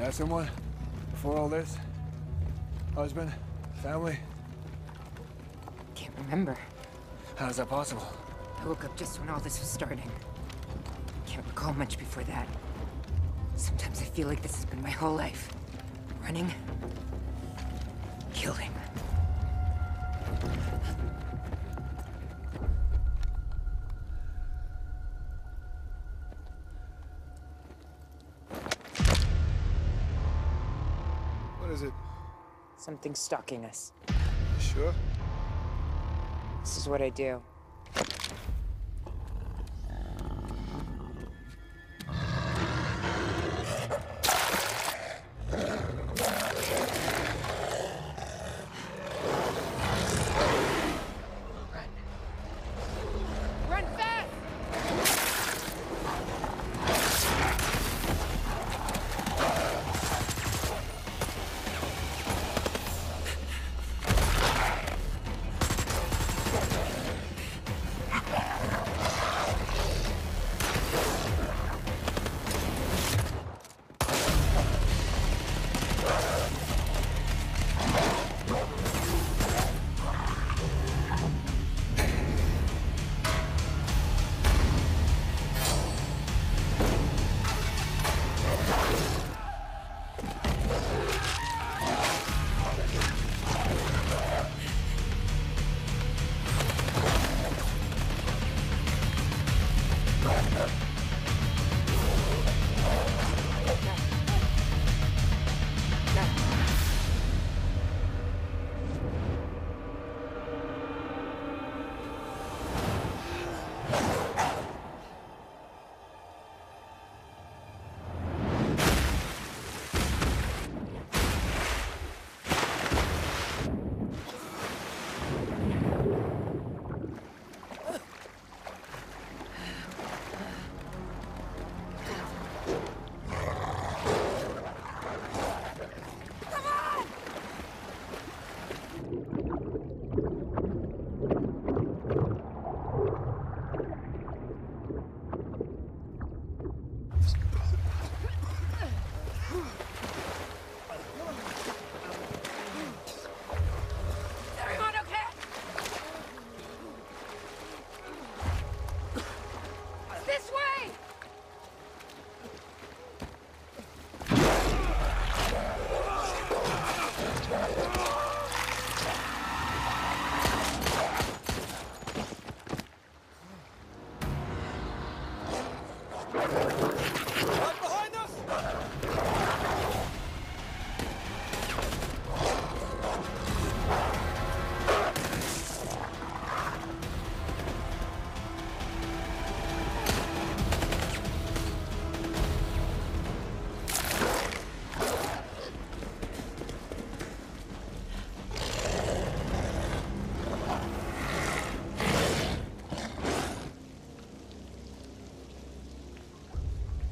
You had someone before all this? Husband? Family? Can't remember. How's that possible? I woke up just when all this was starting. Can't recall much before that. Sometimes I feel like this has been my whole life. Running. Killing. Is it? Something stalking us. You sure? This is what I do. Is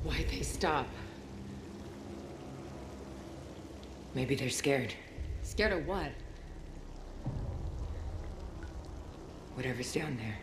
Why'd they stop? Maybe they're scared. Scared of what? Whatever's down there.